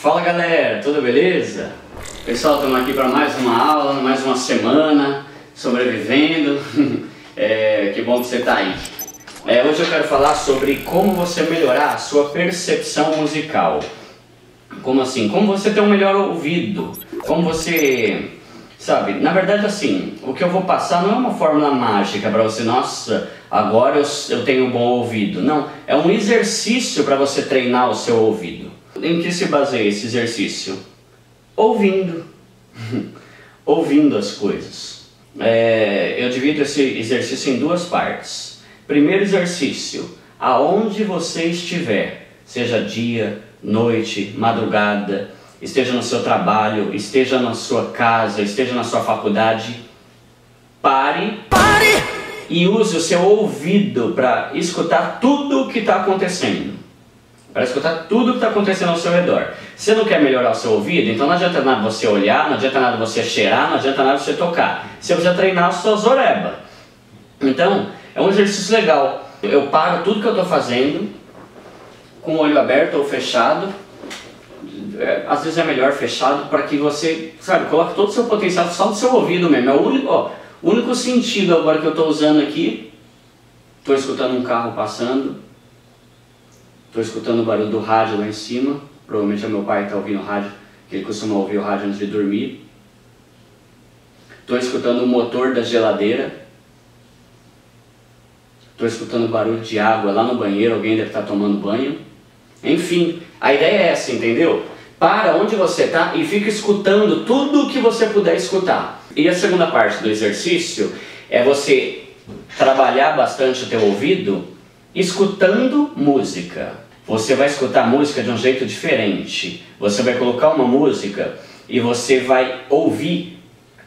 Fala galera, tudo beleza? Pessoal, estamos aqui para mais uma aula, mais uma semana, sobrevivendo. é, que bom que você está aí. É, hoje eu quero falar sobre como você melhorar a sua percepção musical. Como assim? Como você ter um melhor ouvido. Como você Sabe, na verdade assim, o que eu vou passar não é uma fórmula mágica para você, nossa, agora eu, eu tenho um bom ouvido. Não, é um exercício para você treinar o seu ouvido. Em que se baseia esse exercício? Ouvindo. Ouvindo as coisas. É, eu divido esse exercício em duas partes. Primeiro exercício, aonde você estiver, seja dia, noite, madrugada, esteja no seu trabalho, esteja na sua casa, esteja na sua faculdade, pare, pare e use o seu ouvido para escutar tudo o que está acontecendo. Para escutar tudo o que está acontecendo ao seu redor. Você não quer melhorar o seu ouvido? Então não adianta nada você olhar, não adianta nada você cheirar, não adianta nada você tocar. Você precisa treinar as suas orebas. Então, é um exercício legal. Eu paro tudo que eu estou fazendo, com o olho aberto ou fechado, é, às vezes é melhor fechado para que você, sabe, coloque todo o seu potencial só no seu ouvido mesmo. É o único, ó, único sentido agora que eu estou usando aqui. Estou escutando um carro passando. Estou escutando o barulho do rádio lá em cima. Provavelmente é meu pai que está ouvindo o rádio, que ele costuma ouvir o rádio antes de dormir. Estou escutando o motor da geladeira. Estou escutando o barulho de água lá no banheiro, alguém deve estar tá tomando banho. Enfim, a ideia é essa, entendeu? para onde você está e fica escutando tudo o que você puder escutar. E a segunda parte do exercício é você trabalhar bastante o teu ouvido escutando música. Você vai escutar música de um jeito diferente. Você vai colocar uma música e você vai ouvir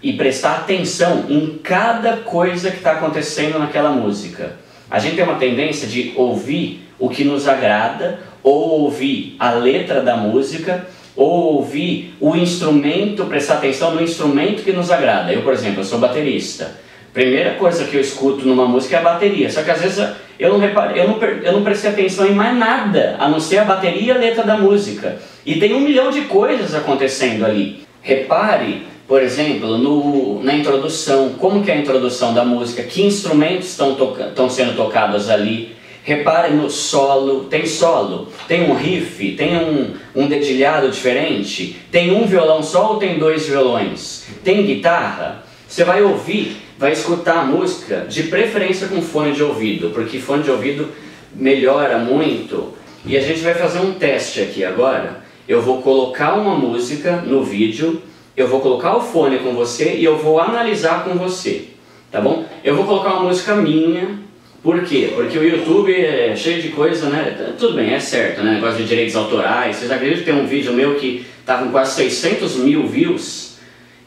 e prestar atenção em cada coisa que está acontecendo naquela música. A gente tem uma tendência de ouvir o que nos agrada ou ouvir a letra da música ou ouvir o instrumento, prestar atenção no instrumento que nos agrada. Eu, por exemplo, eu sou baterista. Primeira coisa que eu escuto numa música é a bateria. Só que às vezes eu não, reparei, eu não, eu não prestei atenção em mais nada, a não ser a bateria e a letra da música. E tem um milhão de coisas acontecendo ali. Repare, por exemplo, no, na introdução, como que é a introdução da música, que instrumentos estão sendo tocados ali, Repare no solo, tem solo, tem um riff, tem um, um dedilhado diferente, tem um violão só ou tem dois violões, tem guitarra. Você vai ouvir, vai escutar a música, de preferência com fone de ouvido, porque fone de ouvido melhora muito. E a gente vai fazer um teste aqui agora. Eu vou colocar uma música no vídeo, eu vou colocar o fone com você e eu vou analisar com você, tá bom? Eu vou colocar uma música minha por quê? Porque o YouTube é cheio de coisa, né? Tudo bem, é certo, né? Negócio de direitos autorais. Vocês acreditam que tem um vídeo meu que tá com quase 600 mil views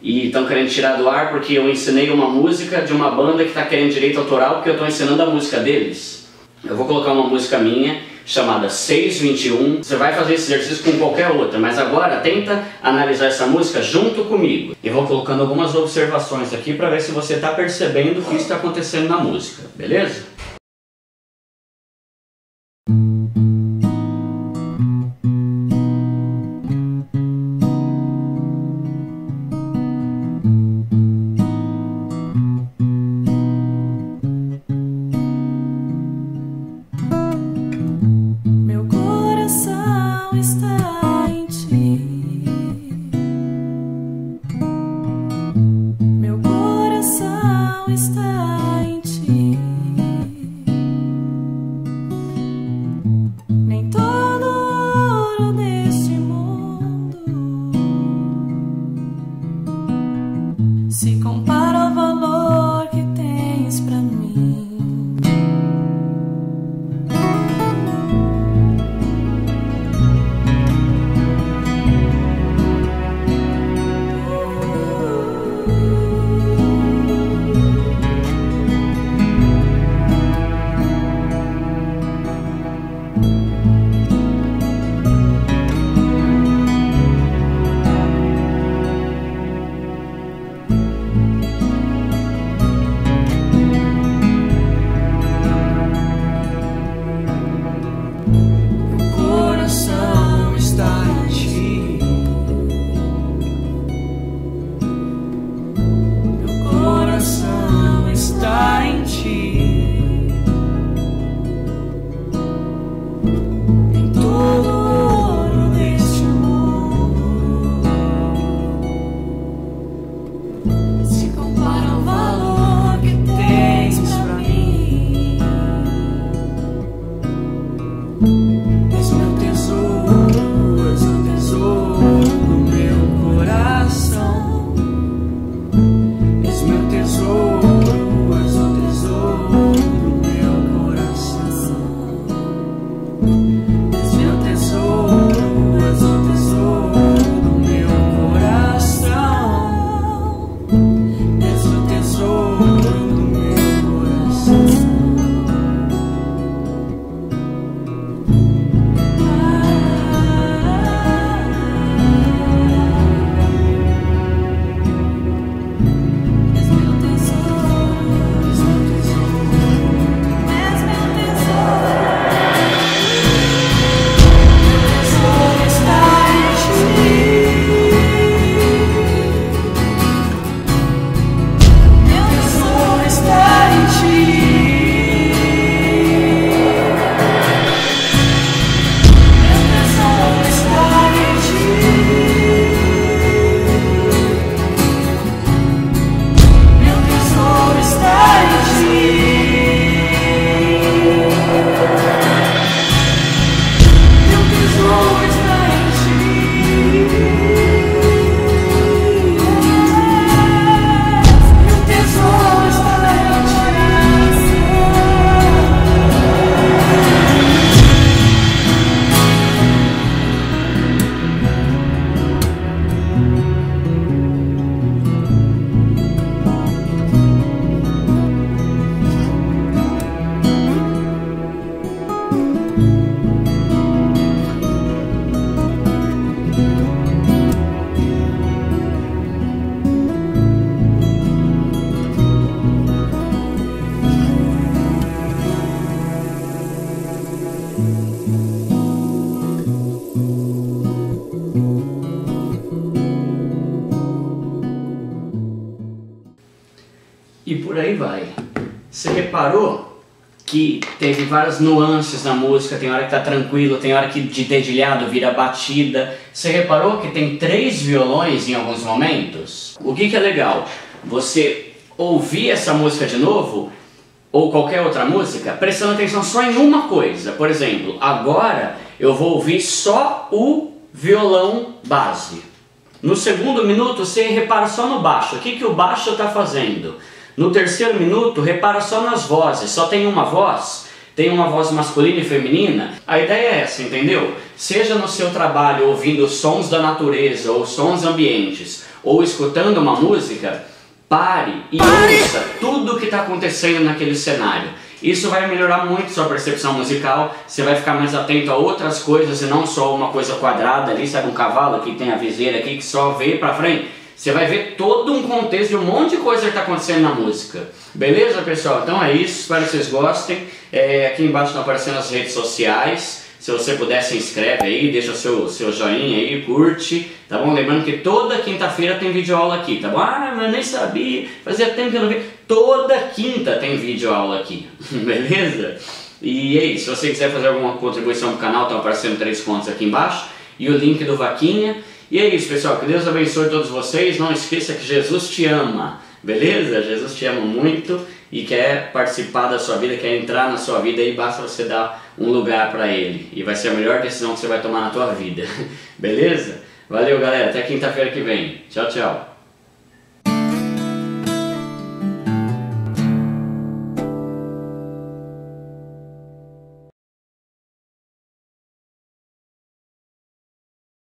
e estão querendo tirar do ar porque eu ensinei uma música de uma banda que está querendo direito autoral porque eu estou ensinando a música deles? Eu vou colocar uma música minha chamada 621. Você vai fazer esse exercício com qualquer outra, mas agora tenta analisar essa música junto comigo. E vou colocando algumas observações aqui para ver se você está percebendo o que está acontecendo na música, beleza? E por aí vai. Você reparou que teve várias nuances na música, tem hora que tá tranquilo, tem hora que de dedilhado vira batida. Você reparou que tem três violões em alguns momentos? O que, que é legal? Você ouvir essa música de novo ou qualquer outra música, prestando atenção só em uma coisa. Por exemplo, agora eu vou ouvir só o violão base. No segundo minuto, você repara só no baixo. O que, que o baixo está fazendo? No terceiro minuto, repara só nas vozes. Só tem uma voz, tem uma voz masculina e feminina. A ideia é essa, entendeu? Seja no seu trabalho ouvindo sons da natureza ou sons ambientes, ou escutando uma música, pare e ouça tudo o que está acontecendo naquele cenário. Isso vai melhorar muito sua percepção musical, você vai ficar mais atento a outras coisas e não só uma coisa quadrada ali, sabe um cavalo que tem a viseira aqui que só vê para frente. Você vai ver todo um contexto de um monte de coisa que está acontecendo na música. Beleza, pessoal? Então é isso, espero que vocês gostem. É, aqui embaixo estão aparecendo as redes sociais. Se você puder, se inscreve aí, deixa seu, seu joinha aí, curte, tá bom? Lembrando que toda quinta-feira tem vídeo aula aqui, tá bom? Ah, mas nem sabia, fazia tempo que eu não vi. Toda quinta tem vídeo aula aqui, beleza? E é isso, se você quiser fazer alguma contribuição pro canal, estão aparecendo três pontos aqui embaixo e o link do Vaquinha. E é isso, pessoal, que Deus abençoe todos vocês. Não esqueça que Jesus te ama, beleza? Jesus te ama muito e quer participar da sua vida, quer entrar na sua vida e basta você dar um lugar para ele. E vai ser a melhor decisão que você vai tomar na tua vida. Beleza? Valeu, galera. Até quinta-feira que vem. Tchau, tchau.